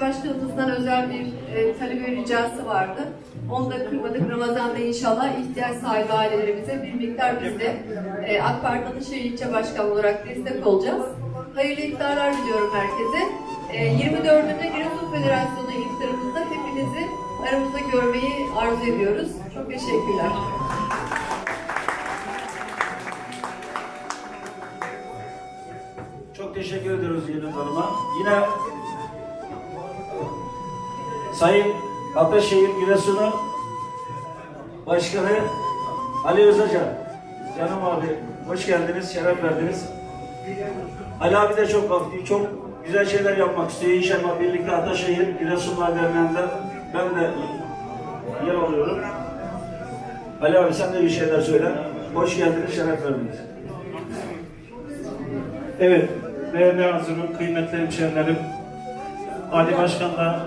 bir e, talep ve ricası vardı. Onu da kırmadık. Ramazan'da inşallah ihtiyaç sahibi ailelerimize bir miktar biz de e, AK Parti Ataşehir İlçe Başkanı olarak destek olacağız. Hayırlı iftarlar diliyorum herkese. E, 24'ünde Giresun Federasyonu iftarımızda hepinizi aramızda görmeyi arzu ediyoruz. Çok teşekkürler. Çok teşekkür ediyoruz Yıldız Hanım'a. Yine Sayın Ataşehir Giresun'u Başkanı Ali Özacan. Canım abi hoş geldiniz, şeref verdiniz. Ali abi de çok aktif, çok güzel şeyler yapmak istiyor. İnşallah birlikte Ataşehir Giresunlar Derneği'nde ben de yer alıyorum. Ali abi sen de bir şeyler söyle. Hoş geldiniz, şeref verdiniz. Evet, değerli Hazırım, kıymetli hemşehrilerim, Ali Başkan da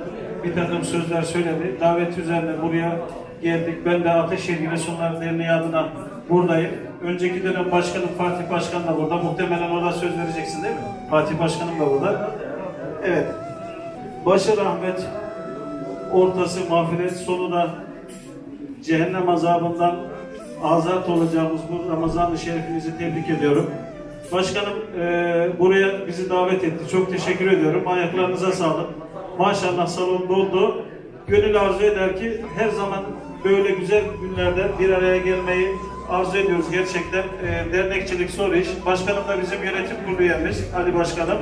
bir takım sözler söyledi. Davet üzerine buraya geldik. Ben de Ateşehir Giresunlar Derneği adına buradayım. Önceki dönem başkanım Fatih Başkan da burada. Muhtemelen ona söz vereceksin değil mi? Fatih Başkanım da burada. Evet. Başı rahmet, ortası mağfiret, sonu da cehennem azabından azat olacağımız bu Ramazan-ı Şerifinizi tebrik ediyorum. Başkanım e, buraya bizi davet etti. Çok teşekkür ediyorum. Ayaklarınıza sağlık. Maşallah salon doldu. Gönül arzu eder ki her zaman böyle güzel günlerde bir araya gelmeyi arzu ediyoruz gerçekten. E, dernekçilik zor iş. Başkanım da bizim yönetim kurulu üyemiz Ali Başkanım.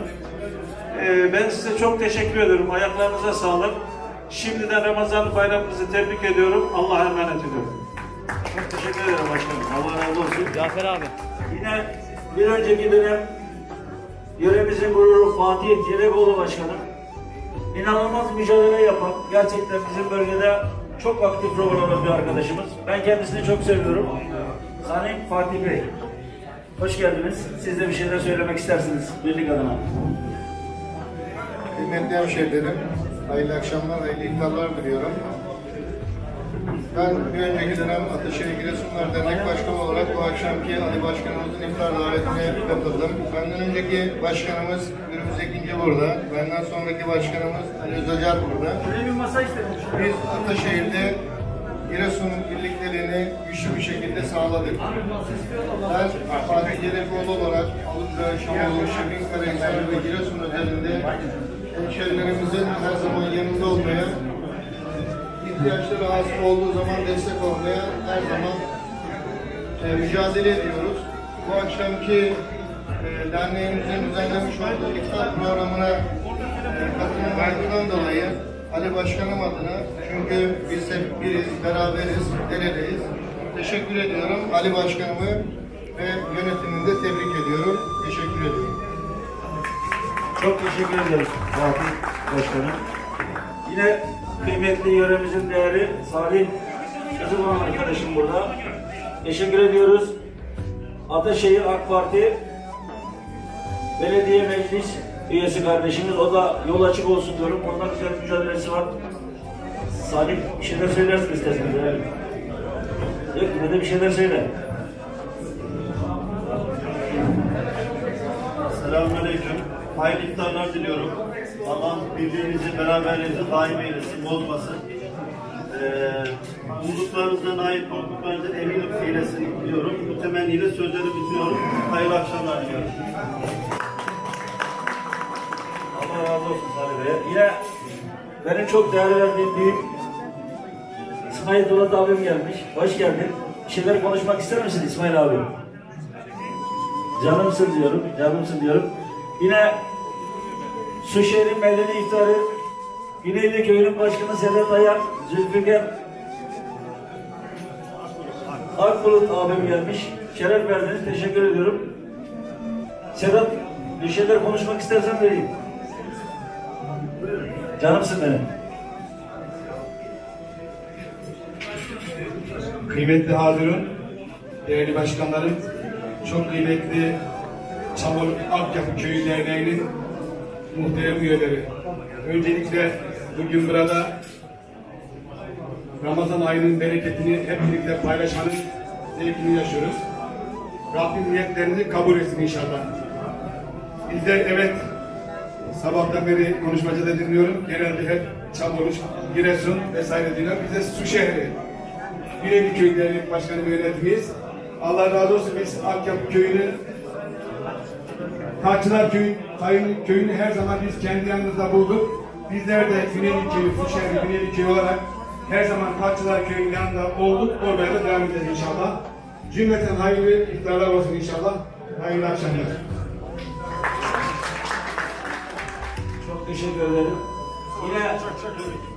E, ben size çok teşekkür ediyorum. Ayaklarınıza sağlık. Şimdiden Ramazan bayramınızı tebrik ediyorum. Allah'a emanet ediyorum. Çok teşekkür ederim başkanım. Allah razı olsun. Cafer abi. Yine bir önceki dönem yöremizin gururu Fatih Celekoğlu Başkanım inanılmaz mücadele yapan, gerçekten bizim bölgede çok aktif rol alan bir arkadaşımız. Ben kendisini çok seviyorum. Sayın Fatih Bey, hoş geldiniz. Siz de bir şeyler söylemek istersiniz birlik adına. Kıymetli hemşehrilerim, hayırlı akşamlar, hayırlı iftarlar diliyorum. Ben bir önceki dönem Ataşehir Giresunlar Dernek Başkanı olarak bu akşamki Ali Başkanımızın iftar davetine katıldım. Benden önceki başkanımız Gürümüz Ekinci burada, benden sonraki başkanımız Ali Özacar burada. Biz Ataşehir'de Giresun birliklerini güçlü bir şekilde sağladık. Ben Fatih Yelekoğlu olarak Alıcı, Şamalı, Şebin Karahisar ve Giresun özelinde hemşehrilerimizin her zaman yanında olmaya, ihtiyaçları hasıl olduğu zaman destek olmaya her zaman e, mücadele ediyoruz. Bu akşamki e, derneğimizin düzenlemiş olduğu iftar programına e, katılımlarından dolayı Ali Başkanım adına çünkü biz hep biriz, beraberiz, el eleyiz. Teşekkür ediyorum Ali Başkanımı ve yönetimini de tebrik ediyorum. Teşekkür ediyorum. Çok teşekkür ederiz Fatih Başkanım. Yine kıymetli yöremizin değerli Salih Kızılan arkadaşım burada. Teşekkür ediyoruz. Ataşehir AK Parti Belediye Meclis üyesi kardeşimiz. O da yol açık olsun diyorum. Ondan güzel mücadelesi var. Salih bir şeyler söylersin isterseniz. Evet. Yok yine de bir şeyler söyle. Selamünaleyküm. Hayırlı iftarlar diliyorum. Allah birliğinizi, beraberliğinizi daim eylesin, bozmasın. Ee, bulduklarınızdan ait bulduklarınızdan eminim eylesin diyorum. Bu temenniyle sözleri bitiriyorum. Hayırlı akşamlar diliyorum. Allah razı olsun Salih Bey'e. Yine benim çok değer verdiğim büyük İsmail Dolat abim gelmiş. Hoş geldin. Bir şeyler konuşmak ister misin İsmail abi? Canımsın diyorum, canımsın diyorum. Yine Suşehir'in medeni iftarı Güneyli Köyü'nün başkanı Sedat Ayan, Zülfikar Akbulut abim gelmiş. Şeref verdiniz, teşekkür ediyorum. Sedat, bir şeyler konuşmak istersen vereyim. Canımsın benim. Kıymetli Hazirun, değerli başkanlarım, çok kıymetli Çamur Akyapı Köyü Derneği'nin muhterem üyeleri. Öncelikle bugün burada Ramazan ayının bereketini hep birlikte paylaşmanın zevkini yaşıyoruz. Rabbim niyetlerinizi kabul etsin inşallah. Bizler evet sabahtan beri konuşmacıda dinliyorum. Genelde hep çam oruç Giresun vesaire diyorlar. Bize su şehri. Birebir Köy Başkanı ve. Allah razı olsun biz Akyapı Köyü'nü Taççılar Köyü, Kayın Köyü'nü her zaman biz kendi yanımızda bulduk. Bizler de Güneyli Köyü, su şehri Güneyli Köyü olarak her zaman Taççılar Köyü'nün yanında olduk. Oraya da devam edeceğiz inşallah. Cümleten hayırlı iftarlar olsun inşallah. Hayırlı akşamlar. Çok teşekkür ederim. Yine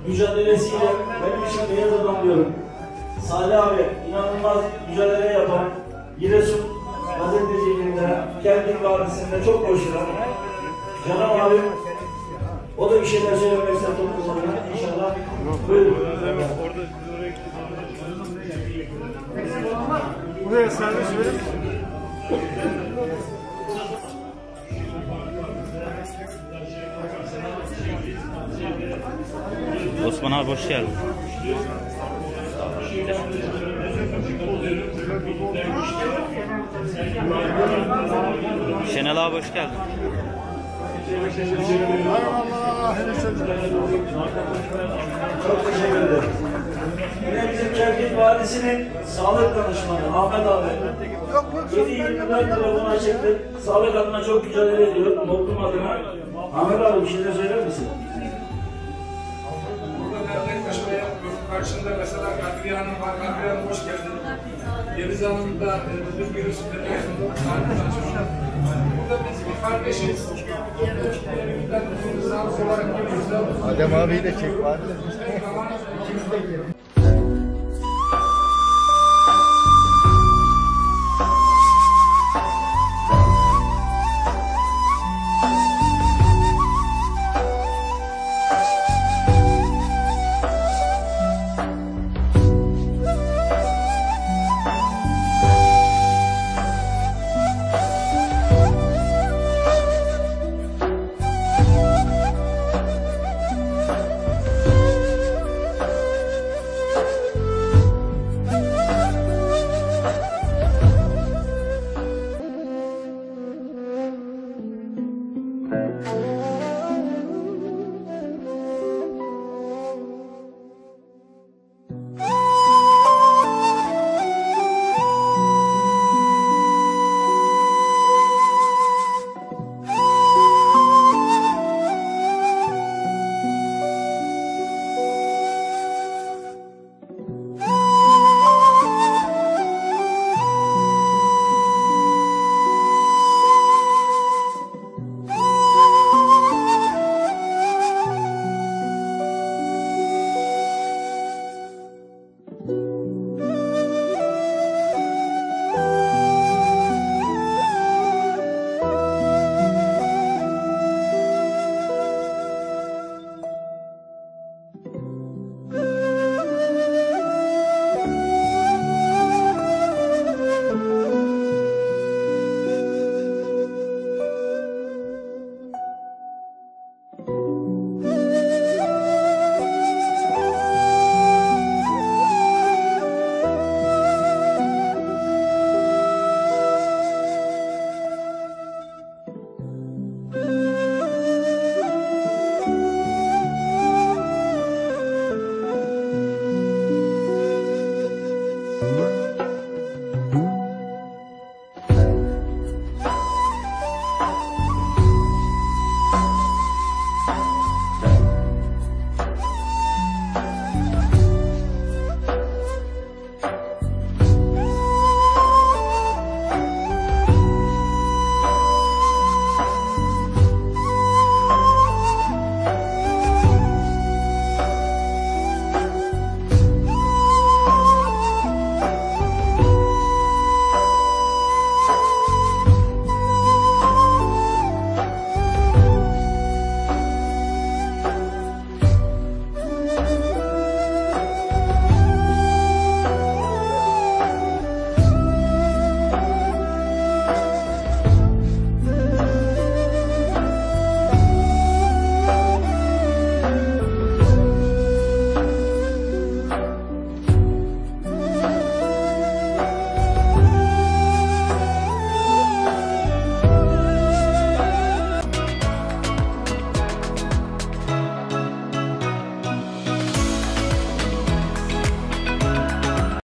mücadelesiyle benim için beyaz adam diyorum. Salih abi inanılmaz mücadele yapan Giresun gazeteciliğinde, kendi vadisinde çok koşulan Canım abi o da bir şeyler söylemek ister toplumlarına inşallah. Buyurun. Buraya servis verin. Osman abi hoş geldin. Şenel abi hoş geldin. Çok teşekkür ederim. Yine bizim Kerkük Vadisi'nin sağlık danışmanı Ahmet abi. 7-24 telefona çıktı. Sağlık adına çok mücadele ediyor. Toplum adına. Ahmet abi bir şeyler söyler misin? Karşında mesela Kadriye Hanım var. Kadriye Hanım hoş geldin. Yeliz Hanım da e, müdür bürosunda Burada biz bir kardeşiz. Adem abiyi de çek. Thank